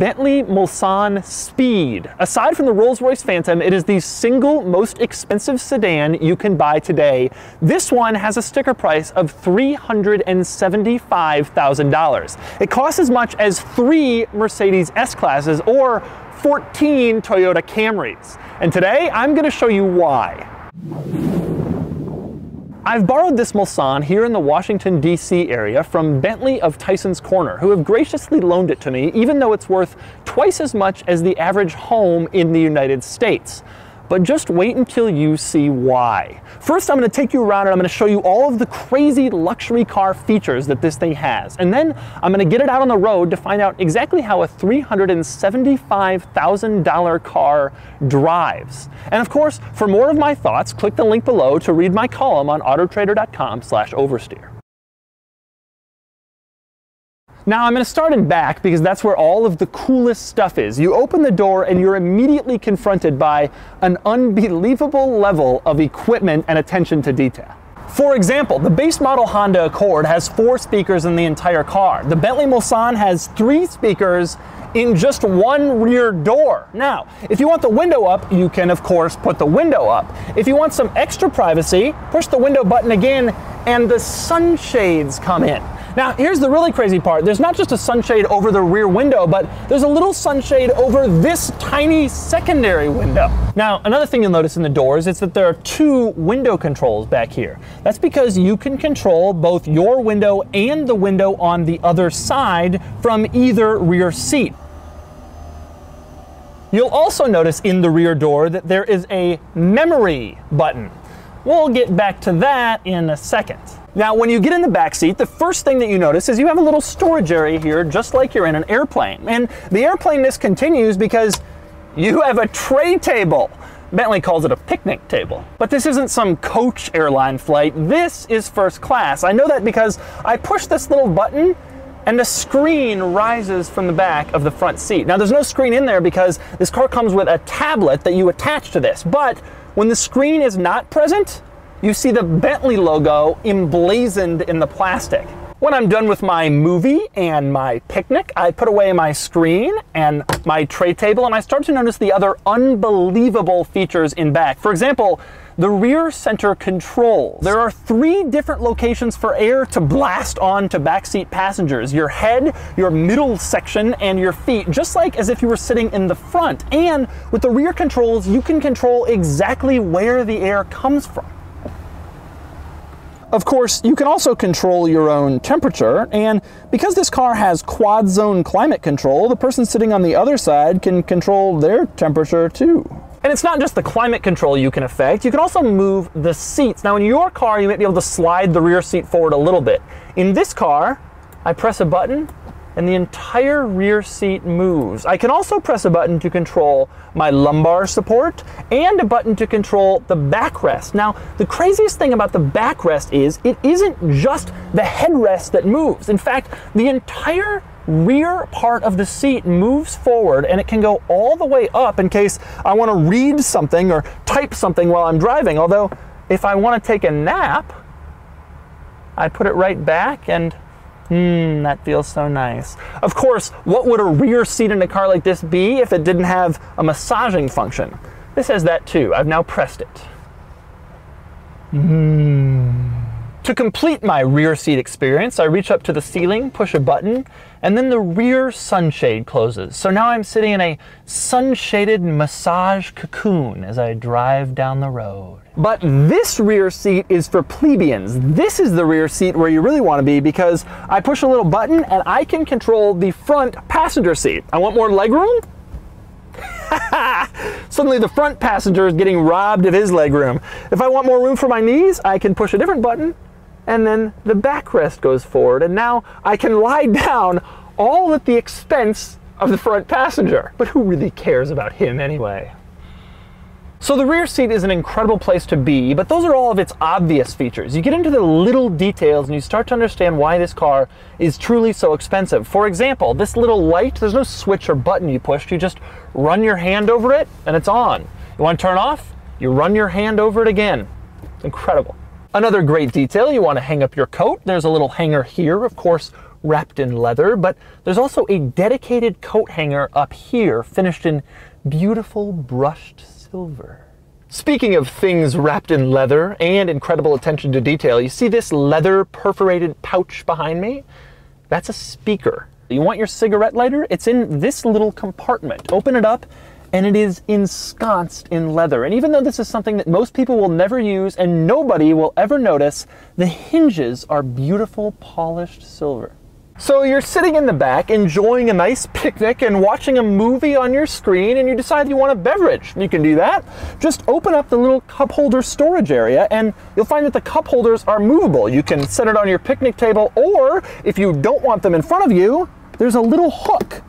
Bentley Mulsanne Speed. Aside from the Rolls-Royce Phantom, it is the single most expensive sedan you can buy today. This one has a sticker price of $375,000. It costs as much as three Mercedes S-Classes or 14 Toyota Camrys. And today, I'm gonna show you why. I've borrowed this Mulsanne here in the Washington, D.C. area from Bentley of Tyson's Corner, who have graciously loaned it to me, even though it's worth twice as much as the average home in the United States but just wait until you see why. First, I'm gonna take you around and I'm gonna show you all of the crazy luxury car features that this thing has. And then I'm gonna get it out on the road to find out exactly how a $375,000 car drives. And of course, for more of my thoughts, click the link below to read my column on autotrader.com slash oversteer. Now I'm going to start in back because that's where all of the coolest stuff is. You open the door and you're immediately confronted by an unbelievable level of equipment and attention to detail. For example, the base model Honda Accord has four speakers in the entire car. The Bentley Mulsanne has three speakers in just one rear door. Now, if you want the window up, you can of course put the window up. If you want some extra privacy, push the window button again and the sunshades come in. Now, here's the really crazy part. There's not just a sunshade over the rear window, but there's a little sunshade over this tiny secondary window. Now, another thing you'll notice in the doors is that there are two window controls back here. That's because you can control both your window and the window on the other side from either rear seat. You'll also notice in the rear door that there is a memory button. We'll get back to that in a second. Now, when you get in the back seat, the first thing that you notice is you have a little storage area here, just like you're in an airplane. And the airplaneness continues because you have a tray table. Bentley calls it a picnic table. But this isn't some coach airline flight. This is first class. I know that because I push this little button and a screen rises from the back of the front seat. Now there's no screen in there because this car comes with a tablet that you attach to this. But when the screen is not present, you see the Bentley logo emblazoned in the plastic. When I'm done with my movie and my picnic, I put away my screen and my tray table and I start to notice the other unbelievable features in back. For example, the rear center control. There are three different locations for air to blast on to backseat passengers. Your head, your middle section, and your feet, just like as if you were sitting in the front. And with the rear controls, you can control exactly where the air comes from. Of course, you can also control your own temperature, and because this car has quad zone climate control, the person sitting on the other side can control their temperature too. And it's not just the climate control you can affect, you can also move the seats. Now in your car, you might be able to slide the rear seat forward a little bit. In this car, I press a button and the entire rear seat moves. I can also press a button to control my lumbar support and a button to control the backrest. Now, the craziest thing about the backrest is it isn't just the headrest that moves. In fact, the entire rear part of the seat moves forward and it can go all the way up in case I want to read something or type something while I'm driving. Although, if I want to take a nap, I put it right back and Hmm, that feels so nice. Of course, what would a rear seat in a car like this be if it didn't have a massaging function? This has that too. I've now pressed it. Hmm. To complete my rear seat experience, I reach up to the ceiling, push a button, and then the rear sunshade closes. So now I'm sitting in a sun-shaded massage cocoon as I drive down the road. But this rear seat is for plebeians. This is the rear seat where you really want to be because I push a little button and I can control the front passenger seat. I want more legroom? Suddenly the front passenger is getting robbed of his legroom. If I want more room for my knees, I can push a different button and then the backrest goes forward, and now I can lie down all at the expense of the front passenger. But who really cares about him anyway? So the rear seat is an incredible place to be, but those are all of its obvious features. You get into the little details and you start to understand why this car is truly so expensive. For example, this little light, there's no switch or button you push, you just run your hand over it and it's on. You want to turn off? You run your hand over it again. It's Incredible. Another great detail, you want to hang up your coat. There's a little hanger here, of course, wrapped in leather, but there's also a dedicated coat hanger up here finished in beautiful brushed silver. Speaking of things wrapped in leather and incredible attention to detail, you see this leather perforated pouch behind me? That's a speaker. You want your cigarette lighter? It's in this little compartment. Open it up and it is ensconced in leather. And even though this is something that most people will never use and nobody will ever notice, the hinges are beautiful polished silver. So you're sitting in the back enjoying a nice picnic and watching a movie on your screen and you decide you want a beverage. You can do that. Just open up the little cup holder storage area and you'll find that the cup holders are movable. You can set it on your picnic table or if you don't want them in front of you, there's a little hook.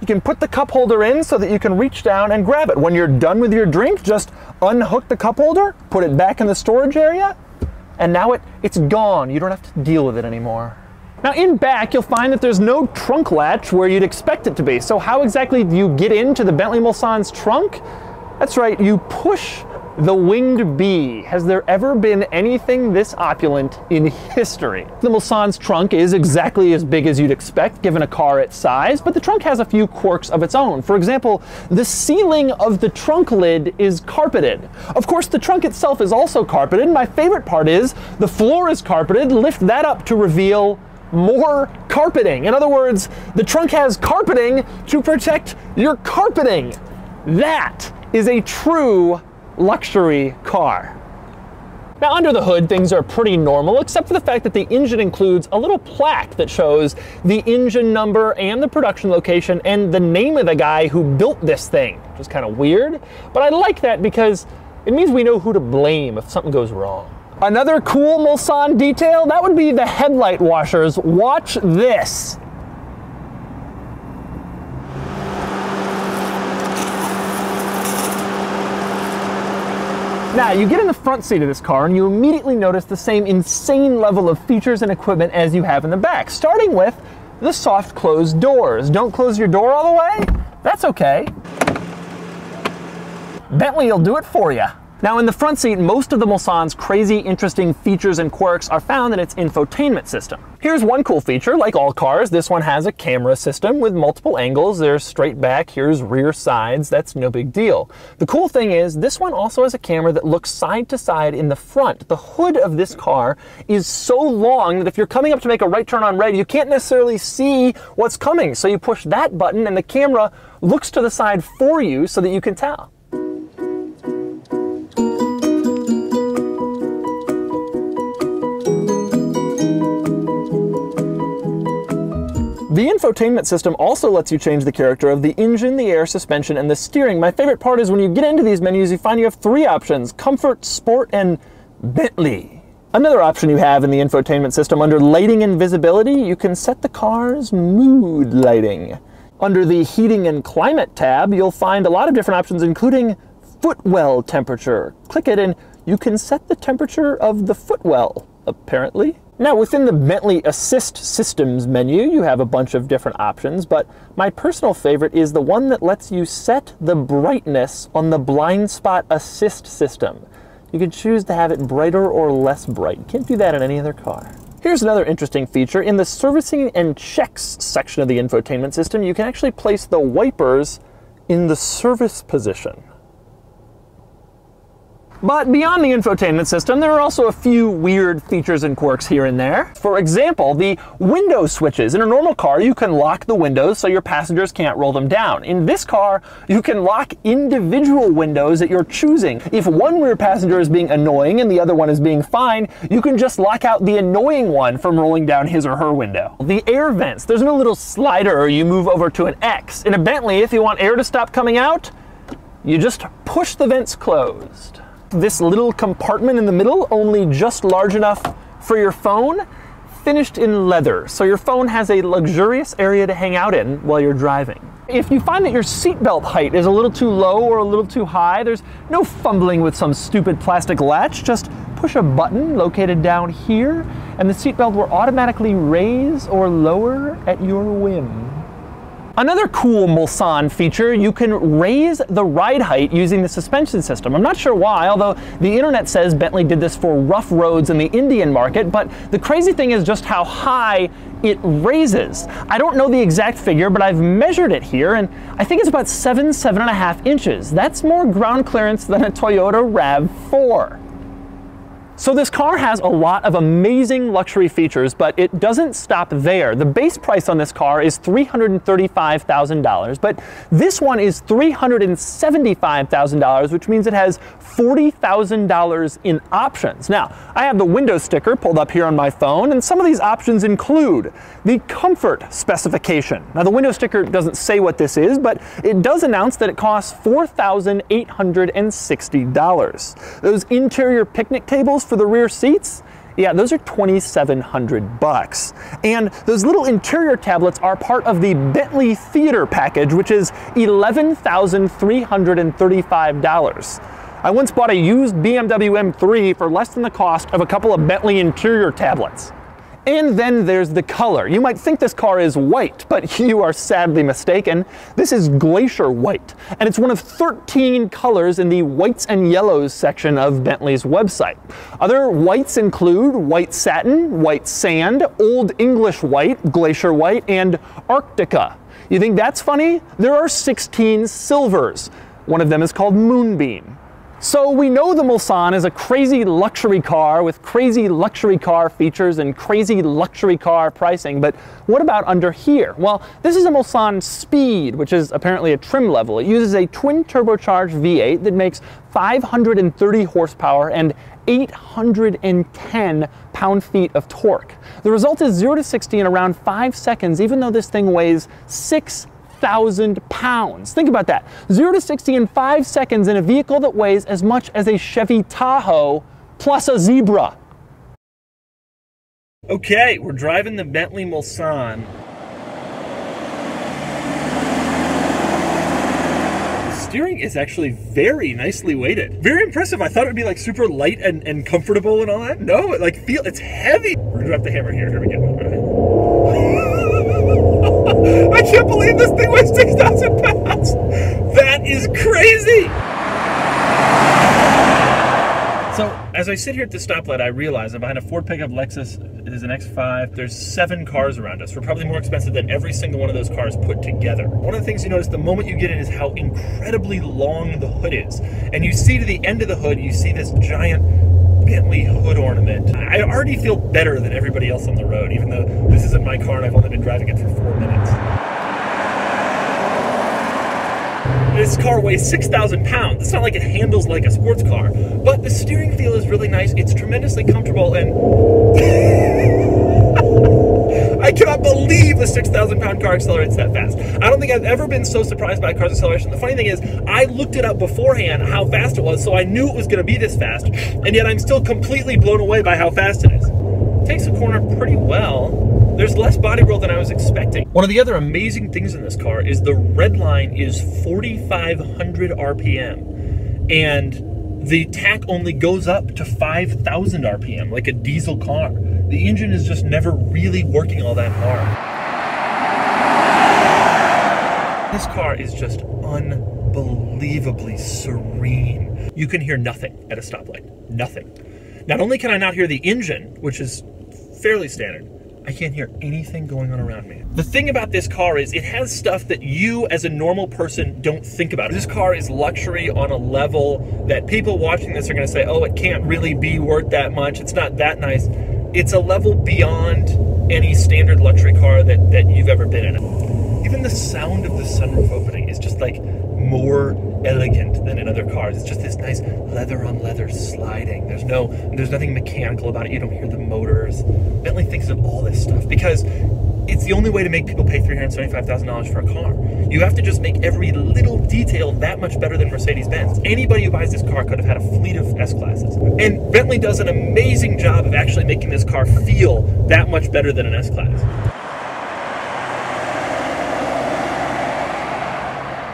You can put the cup holder in so that you can reach down and grab it. When you're done with your drink, just unhook the cup holder, put it back in the storage area, and now it, it's gone. You don't have to deal with it anymore. Now in back, you'll find that there's no trunk latch where you'd expect it to be. So how exactly do you get into the Bentley Mulsanne's trunk? That's right, you push the winged bee. Has there ever been anything this opulent in history? The Mulsanne's trunk is exactly as big as you'd expect given a car its size, but the trunk has a few quirks of its own. For example, the ceiling of the trunk lid is carpeted. Of course, the trunk itself is also carpeted. My favorite part is the floor is carpeted. Lift that up to reveal more carpeting. In other words, the trunk has carpeting to protect your carpeting. That is a true luxury car. Now under the hood, things are pretty normal, except for the fact that the engine includes a little plaque that shows the engine number and the production location and the name of the guy who built this thing, which is kind of weird. But I like that because it means we know who to blame if something goes wrong. Another cool Mulsanne detail, that would be the headlight washers. Watch this. Now, you get in the front seat of this car and you immediately notice the same insane level of features and equipment as you have in the back, starting with the soft closed doors. Don't close your door all the way? That's okay. Bentley will do it for you. Now in the front seat, most of the Mulsanne's crazy, interesting features and quirks are found in its infotainment system. Here's one cool feature, like all cars, this one has a camera system with multiple angles. There's straight back, here's rear sides, that's no big deal. The cool thing is, this one also has a camera that looks side to side in the front. The hood of this car is so long that if you're coming up to make a right turn on red, you can't necessarily see what's coming. So you push that button and the camera looks to the side for you so that you can tell. The infotainment system also lets you change the character of the engine, the air suspension, and the steering. My favorite part is when you get into these menus, you find you have three options, Comfort, Sport, and Bentley. Another option you have in the infotainment system under lighting and visibility, you can set the car's mood lighting. Under the heating and climate tab, you'll find a lot of different options, including footwell temperature. Click it and you can set the temperature of the footwell, apparently. Now within the Bentley Assist Systems menu, you have a bunch of different options, but my personal favorite is the one that lets you set the brightness on the blind spot assist system. You can choose to have it brighter or less bright. You can't do that in any other car. Here's another interesting feature. In the servicing and checks section of the infotainment system, you can actually place the wipers in the service position. But beyond the infotainment system, there are also a few weird features and quirks here and there. For example, the window switches. In a normal car, you can lock the windows so your passengers can't roll them down. In this car, you can lock individual windows that you're choosing. If one rear passenger is being annoying and the other one is being fine, you can just lock out the annoying one from rolling down his or her window. The air vents, there's no little slider you move over to an X. In a Bentley, if you want air to stop coming out, you just push the vents closed this little compartment in the middle, only just large enough for your phone, finished in leather. So your phone has a luxurious area to hang out in while you're driving. If you find that your seatbelt height is a little too low or a little too high, there's no fumbling with some stupid plastic latch. Just push a button located down here, and the seatbelt will automatically raise or lower at your whim. Another cool Mulsanne feature, you can raise the ride height using the suspension system. I'm not sure why, although the internet says Bentley did this for rough roads in the Indian market, but the crazy thing is just how high it raises. I don't know the exact figure, but I've measured it here, and I think it's about seven, seven and a half inches. That's more ground clearance than a Toyota RAV4. So this car has a lot of amazing luxury features, but it doesn't stop there. The base price on this car is $335,000, but this one is $375,000, which means it has $40,000 in options. Now, I have the window sticker pulled up here on my phone, and some of these options include the comfort specification. Now, the window sticker doesn't say what this is, but it does announce that it costs $4,860. Those interior picnic tables for the rear seats, yeah, those are 2700 bucks. And those little interior tablets are part of the Bentley Theater package, which is $11,335. I once bought a used BMW M3 for less than the cost of a couple of Bentley interior tablets. And then there's the color. You might think this car is white, but you are sadly mistaken. This is glacier white, and it's one of 13 colors in the whites and yellows section of Bentley's website. Other whites include white satin, white sand, old English white, glacier white, and Arctica. You think that's funny? There are 16 silvers. One of them is called Moonbeam. So we know the Mulsanne is a crazy luxury car with crazy luxury car features and crazy luxury car pricing, but what about under here? Well, this is a Mulsanne Speed, which is apparently a trim level. It uses a twin turbocharged V8 that makes 530 horsepower and 810 pound-feet of torque. The result is 0 to 60 in around 5 seconds, even though this thing weighs 6 thousand pounds. Think about that. Zero to 60 in five seconds in a vehicle that weighs as much as a Chevy Tahoe plus a zebra. Okay, we're driving the Bentley Mulsanne. Steering is actually very nicely weighted. Very impressive. I thought it would be like super light and, and comfortable and all that. No, it like feel it's heavy. We're gonna drop the hammer here. Here we go. I can't believe this thing weighs 6,000 pounds. That is crazy. So as I sit here at the stoplight, I realize I'm behind a Ford pickup Lexus. It is an X5. There's seven cars around us. We're probably more expensive than every single one of those cars put together. One of the things you notice the moment you get in is how incredibly long the hood is. And you see to the end of the hood, you see this giant Bentley hood ornament. I already feel better than everybody else on the road, even though this isn't my car and I've only been driving it for four minutes. This car weighs 6,000 pounds. It's not like it handles like a sports car, but the steering feel is really nice. It's tremendously comfortable and I cannot believe the 6,000 pound car accelerates that fast. I don't think I've ever been so surprised by a car's acceleration. The funny thing is, I looked it up beforehand how fast it was, so I knew it was going to be this fast, and yet I'm still completely blown away by how fast it is. It takes a corner pretty well. There's less body roll than I was expecting. One of the other amazing things in this car is the red line is 4,500 RPM, and the tach only goes up to 5,000 RPM, like a diesel car the engine is just never really working all that hard. This car is just unbelievably serene. You can hear nothing at a stoplight. Nothing. Not only can I not hear the engine, which is fairly standard, I can't hear anything going on around me. The thing about this car is it has stuff that you as a normal person don't think about. This car is luxury on a level that people watching this are gonna say, oh, it can't really be worth that much. It's not that nice it's a level beyond any standard luxury car that, that you've ever been in. Even the sound of the sunroof opening is just like more elegant than in other cars. It's just this nice leather on leather sliding. There's no, there's nothing mechanical about it. You don't hear the motors. Bentley thinks of all this stuff because it's the only way to make people pay $375,000 for a car. You have to just make every little detail that much better than Mercedes-Benz. Anybody who buys this car could have had a fleet of S-Classes. And Bentley does an amazing job of actually making this car feel that much better than an S-Class.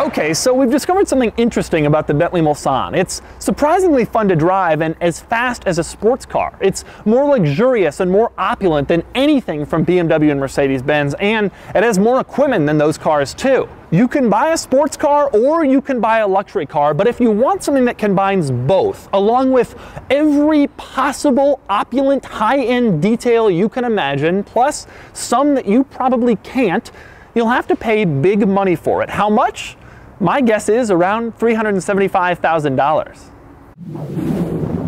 Okay, so we've discovered something interesting about the Bentley Mulsanne. It's surprisingly fun to drive and as fast as a sports car. It's more luxurious and more opulent than anything from BMW and Mercedes-Benz, and it has more equipment than those cars too. You can buy a sports car or you can buy a luxury car, but if you want something that combines both, along with every possible opulent high-end detail you can imagine, plus some that you probably can't, you'll have to pay big money for it. How much? My guess is around $375,000.